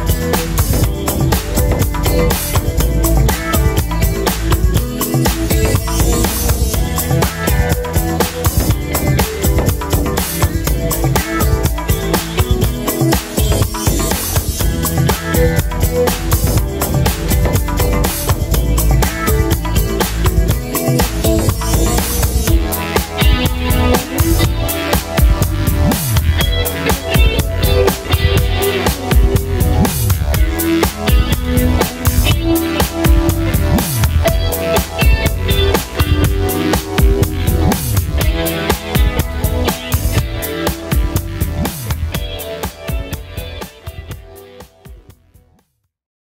Oh,